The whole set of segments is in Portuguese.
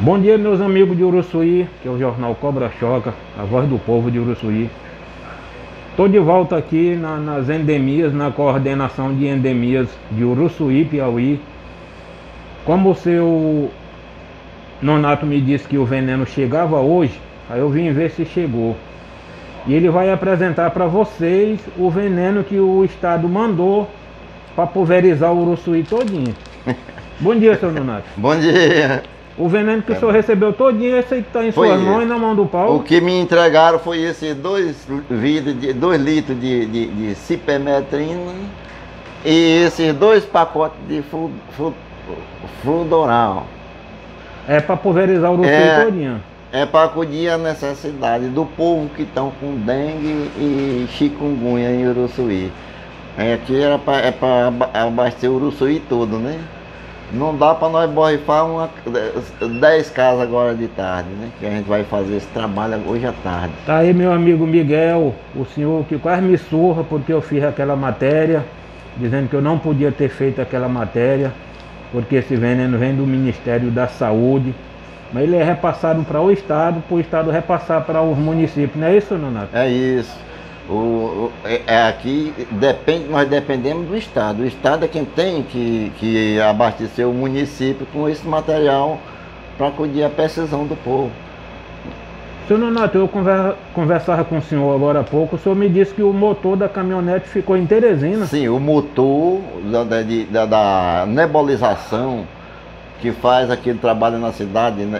Bom dia meus amigos de Uruçuí, que é o jornal Cobra Choca, a voz do povo de Uruçuí. Estou de volta aqui na, nas endemias, na coordenação de endemias de Uruçuí, Piauí. Como o seu Nonato me disse que o veneno chegava hoje, aí eu vim ver se chegou. E ele vai apresentar para vocês o veneno que o Estado mandou para pulverizar o Uruçuí todinho. Bom dia, seu Nonato. Bom dia. O veneno que o senhor recebeu todinho, esse aí que está em Foi suas mãos e na mão do pau. O que me entregaram foi esse dois, litros de, de, de cipemetrina e esses dois pacotes de flu, flu, fludoral. É para pulverizar o Uruçuí É. todinho. É para acudir a necessidade do povo que estão com dengue e chikungunya em Uruçuí. Aqui era pra, é para abastecer o Uruçuí todo, né? Não dá para nós borrifar uma, 10 casas agora de tarde, né? Que a gente vai fazer esse trabalho hoje à tarde. Tá aí meu amigo Miguel, o senhor que quase me surra porque eu fiz aquela matéria, dizendo que eu não podia ter feito aquela matéria, porque esse veneno vem do Ministério da Saúde. Mas ele é repassado para o Estado, para o Estado repassar para os municípios, não é isso, Nonato? É isso. O, é, é aqui depende, nós dependemos do Estado. O Estado é quem tem que, que abastecer o município com esse material para acudir a precisão do povo. Seu Nonato, eu conver- conversava com o senhor agora há pouco, o senhor me disse que o motor da caminhonete ficou em Teresina. Sim, o motor da, da, da- nebulização que faz aquele trabalho na cidade, né,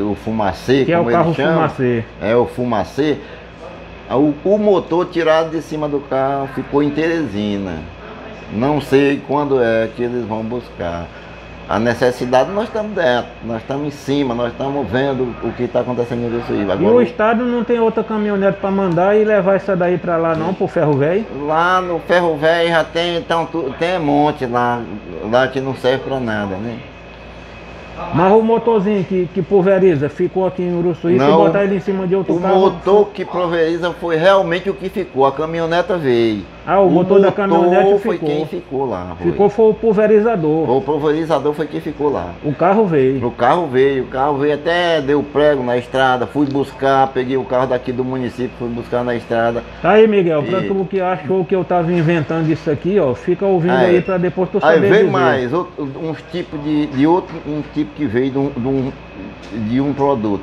o fumacê, Que é o carro chama, fumacê. É o fumacê. O, o motor tirado de cima do carro ficou em Teresina. Não sei quando é que eles vão buscar. A necessidade nós estamos dentro, nós estamos em cima, nós estamos vendo o que está acontecendo em Uruçuí. E o Agora, Estado não tem outra caminhonete para mandar e levar essa daí para lá não, pro ferro velho? lá no Ferro Velho já tem, então, tem um monte lá, lá que não serve para nada, né? Mas o motorzinho que, que pulveriza ficou aqui em Uruçuí, se botar ele em cima de outro O carro. motor que pulveriza foi realmente o que ficou, a caminhoneta veio. Ah, o motor da caminhonete foi ficou. quem ficou lá. Foi. Ficou foi o pulverizador. O pulverizador foi quem ficou lá. O carro veio. O carro veio, o carro veio até deu prego na estrada, fui buscar, peguei o carro daqui do município, fui buscar na estrada. Tá aí, Miguel, pra E- tu que achou que eu tava inventando isso aqui, ó, fica ouvindo Aí. aí pra depois tu Aí saber veio dizer. mais, outro- uns tipos de, de outro, um tipo que veio de um, de um, de um produto.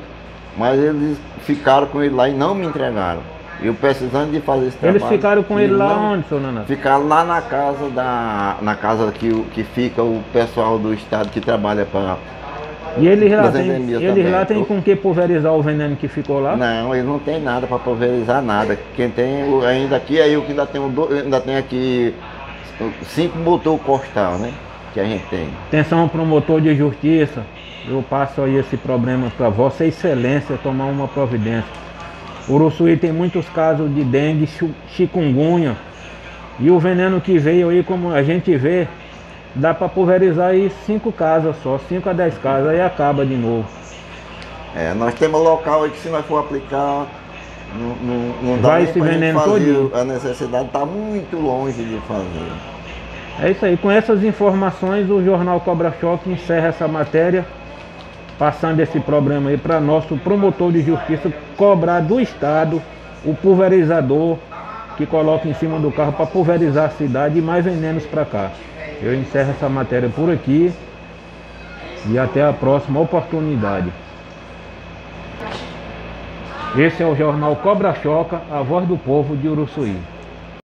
Mas eles ficaram com ele lá e não me entregaram. Eu precisando de fazer esse trabalho. Eles ficaram com e ele lá não- onde, seu Nanato? Ficaram lá na casa da. Na casa que, que fica o pessoal do estado que trabalha para. E eles lá eles também. lá tem com que pulverizar o veneno que ficou lá? Não, eles não tem nada para pulverizar nada. Quem tem ainda aqui é eu que ainda tenho, ainda tenho aqui cinco motor costal, né? Que a gente tem. Atenção promotor de justiça, eu passo aí esse problema para Vossa Excelência tomar uma providência. Uruçuí tem muitos casos de dengue, chikungunya e o veneno que veio aí, como a gente vê, dá para pulverizar aí cinco casas só, 5 a 10 casas, aí acaba de novo. É, nós temos local aí que se nós for aplicar, não, não, não dá Vai nem esse veneno fazer. todinho. A necessidade está muito longe de fazer. É isso aí, com essas informações o Jornal Cobra Choque encerra essa matéria, passando esse problema aí para nosso promotor de justiça cobrar do Estado o pulverizador que coloca em cima do carro para pulverizar a cidade e mais venenos para cá. Eu encerro essa matéria por aqui e até a próxima oportunidade. Esse é o Jornal Cobra Choca, a voz do povo de Uruçuí.